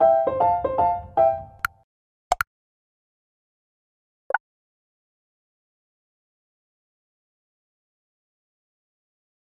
you